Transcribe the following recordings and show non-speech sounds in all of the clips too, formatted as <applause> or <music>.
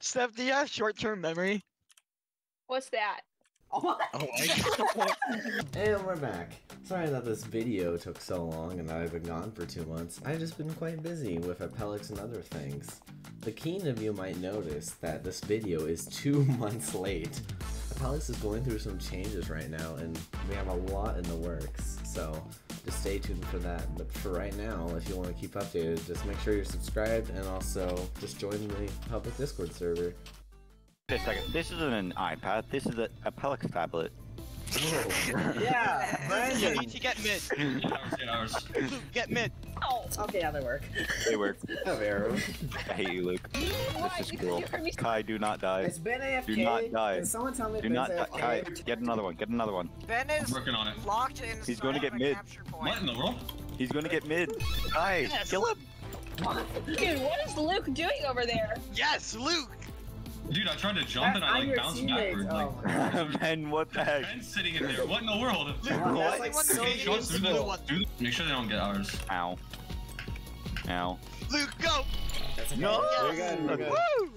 Steph, do you have short-term memory? What's that? Oh my oh, god. <laughs> And we're back. Sorry that this video took so long and I've been gone for two months. I've just been quite busy with Apelox and other things. The keen of you might notice that this video is two <laughs> months late. Apelox is going through some changes right now and we have a lot in the works, so just stay tuned for that. But for right now, if you want to keep updated, just make sure you're subscribed and also just join the public Discord server. Wait a second. This isn't an iPad. This is a, Apelox tablet. Yeah, you need to get mid. Hours, eight hours. Luke, get mid. Oh, Okay, yeah, they work. They work. have arrow. I hate you, Luke. why? This is Because cool. you heard me Kai, do not die. It's Ben AFK. Do not die. Can someone tell me Do not die. AFK? Kai, get another one. Get another one. Ben is Working on it. locked in. He's going to get mid. What in the world? He's going to get mid. Kai, Yes. kill him. Dude, what is Luke doing over there? Yes, Luke. Dude, I tried to jump and I like bounced teammate. backward. Oh. Like, Ben, <laughs> what the heck? Ben's sitting in there. What in the world? <laughs> Luke, Wow, what? that's like One so game Shots is through the the, one. through the- Make sure they don't get ours. Ow. Ow. Luke, go. No! We're good, we're good. Woo!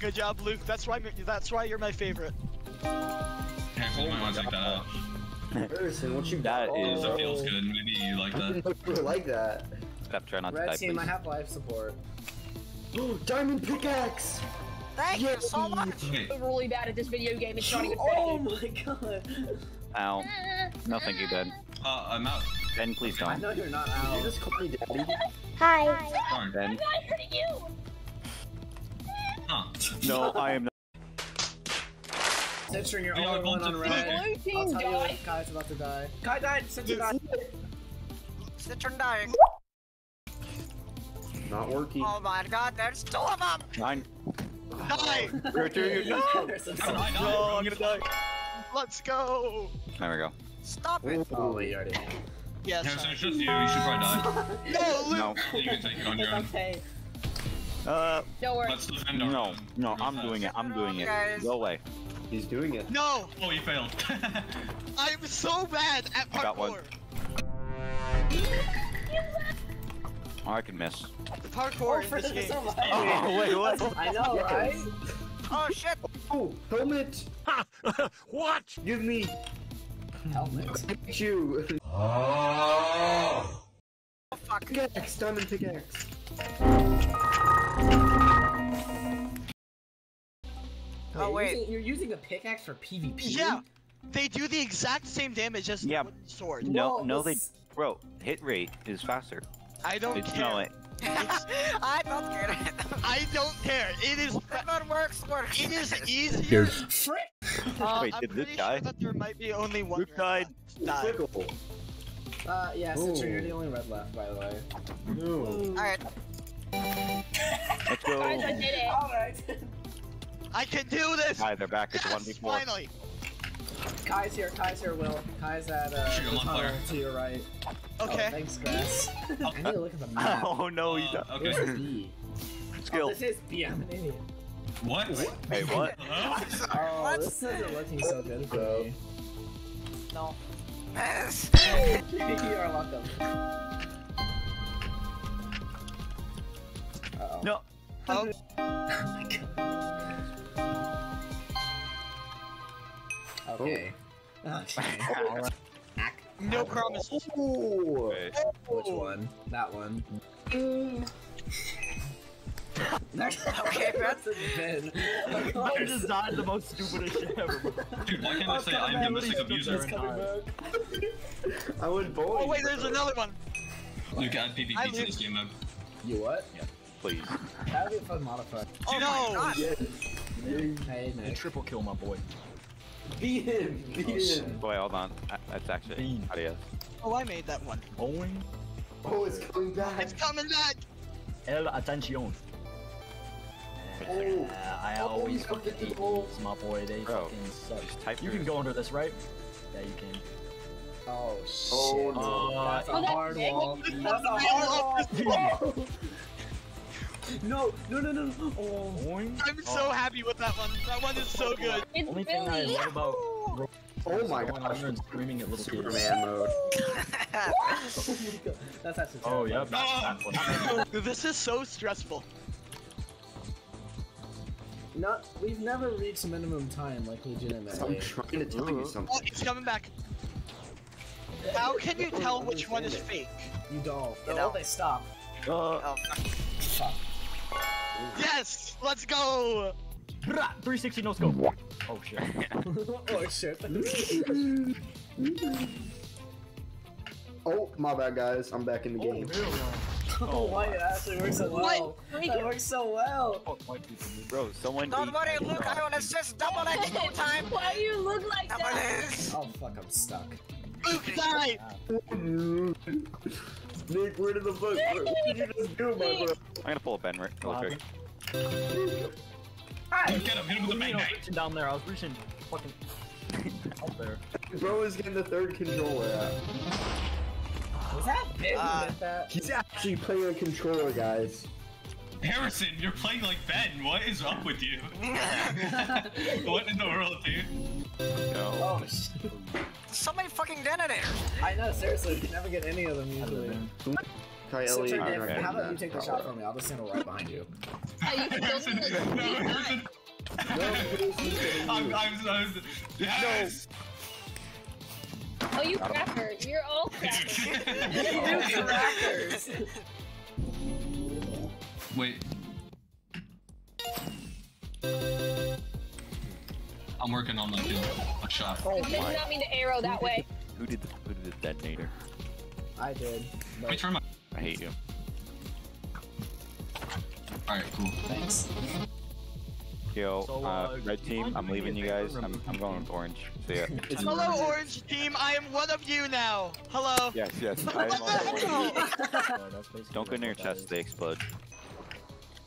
Good job, Luke. That's why. That's why you're my favorite. Handful might want to take that out. Harrison, what you That is- That feels good. Maybe you like that. <laughs> I like that. Steph, try not to Red die, team, I have life support. <gasps> Diamond pickaxe! Thank you so much. I'm really bad at this video game. It's not even Oh my god. Ow. No, thank you, Ben. Uh, I'm out. Ben, please don't. know you're not out. You out. just call me daddy? Hi. Darn. Ben. I'm not hurting you. Huh. No, I am not. Citron, you're We are only one going on to red. Blue I'll team tell you if Kai's about to die. Kai died! Citron died! Citron dying. Not working. Oh my god, there's two of them. Nine. Die. Richard, no! I died. No, I'm gonna die. Let's go. There we go. Stop it. Oh you already. Yes. Harrison, it's just you. You should probably die. <laughs> No, Luke. No. You can take it on your own. okay. Uh, Don't worry. Let's defend our no, no, I'm fast. doing it. I'm doing it. Guys. Go away. He's doing it. No. Oh, you failed. <laughs> I'm so bad at I got one. Parkour. Oh, I can miss. The parkour in for this game. so. Oh, wait, what? <laughs> I know, right? Oh shit. Oh, helmet! <laughs> what? Give me! Helmet. You! Oh fuck. Pickaxe! Diamond pickaxe! Oh, you're wait. Using, you're using a pickaxe for PvP? Yeah. They do the exact same damage as Yeah. the sword. No, Well, no, they. Bro, hit rate is faster. I don't Did you care. know it? <laughs> I don't get <laughs> it. I don't care. It is. Whatever works, works. It is easier. Frick! Uh, Wait, I'm did this guy? sure that there might be only one. Luke red died. Died. Uh, yeah, Citron, you're the only red left, by the way. No. Alright. Let's go. Guys, I did it. Alright. I can do this. Hi, they're back. It's Yes, one before. finally. Kai's here, Kai's here, Will. Kai's at, uh, Shoot, the tunnel player. to your right. Oh, Okay. thanks, Grass. I need to look at the map. <laughs> Oh no, you Uh, died. This okay. is B. Skill. Oh, this is B, I'm an idiot. What? Wait, <laughs> what? Oh, <laughs> What? this isn't looking so good for me. No. Yes. you are welcome. Uh-oh. No. Oh, Oh my god. Okay. Oh. <laughs> Okay. <laughs> no promises. Ooh. Wait. Which one? That one. <laughs> Okay, That's a Ben. I just died the most stupidest shit ever. Dude, why can't I say I'm domestic abuser? I would boy. Oh wait, there's another one. Luke, add I PvP to this game mode. You what? Yeah. Please. That'd be a fun modifier. Oh No. my god. Yes. Hey, Nick. Triple kill, my boy. Beat him! Beat Oh, him! shit. Boy, hold on. That's actually. Bean. Adios. Oh, I made that one. Owen. Oh, it's coming back! It's coming back. El atención. Oh. Uh, I Oh, always he's fucking fucking hate cool. my boy. They Bro, fucking suck. Just type You can go under this, right? Yeah, you can. Oh shit. Oh, no. Uh, That's a Oh, that's hard big. wall. That's That's a a hard wall. No, no, no, no. Oh. I'm so happy with that one. That one is so good. It's Only thing I love about Oh my god! I'm screaming at little kids. Superman mode. <laughs> That's actually Oh terrible. yeah, that, that one. This is so stressful. Not, we've never reached minimum time, like legitimately. I'm trying to tell you something. Oh, something. he's coming back. How can you tell which one is fake? You don't. You oh, know. they stop. Uh, Oh, fuck. Yes! Let's go! 360 no scope. <laughs> Oh shit. <laughs> oh shit. <laughs> Oh, my bad, guys. I'm back in the oh, game. oh, why it actually works so well. What? That works so well. Fuck my people, dude. bro, someone. Don't worry, my Luke. I frog. will assist double X no time. Why do you look like Double that? X. Oh fuck, I'm stuck. Luke, die! Nick, where did the fuck? What did you just do, my bro? I'm gonna pull a Ben right real quick. Get him, hit him with a You bang know, reaching down there. I was reaching fucking <laughs> up there. Bro is getting the third controller out. Was that big Uh, that? He's actually playing a controller, guys. Harrison, you're playing like Ben. What is up with you? <laughs> what in the world, dude? No. Oh shit. So many fucking detonators. I know, seriously, you can never get any of them I usually. know. Kai So, Elliott, turn you're it- not how about you take the shot from me? I'll just stand right behind you. Oh, you <laughs> can Harrison, no, Harrison. No, I'm, you. I'm, I'm, yes! Oh, you cracker. You're all crackers. <laughs> Oh, crackers! Wait. I'm working on like a, a shot. Oh I did my. not mean to arrow that way. Who did the Who did the detonator? I did. Let me turn my. I hate you. Alright, cool. thanks. Yo, So, uh, uh, red team, I'm leaving you guys. I'm, I'm going with orange. So yeah. <laughs> It's Hello, Orange Team. I am one of you now. Hello. Yes, yes. I am <laughs> also orange. That's Don't go near your chest, they explode.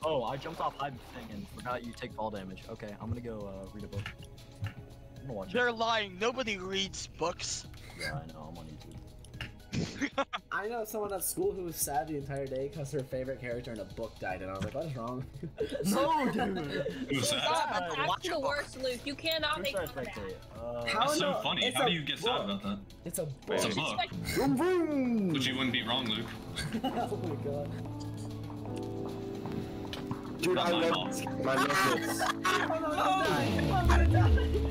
Oh, I jumped off high thing and forgot you take fall damage. Okay, I'm gonna go uh, read a book. I'm gonna watch. They're lying. Nobody reads books. Yeah, I know. I'm on YouTube. <laughs> I know someone at school who was sad the entire day because her favorite character in a book died, and I was like, what is wrong? <laughs> No, dude. Who's that? Stop. Sad. That's Watch the a worst, Luke. You cannot make fun of that. Uh, How That's so no, funny. it's How do you get sad about that? It's a book. It's a book. Vroom, vroom. But you wouldn't be wrong, Luke. <laughs> oh my god. Dude, I love my <laughs> necklace. Oh I'm gonna die! I'm gonna die!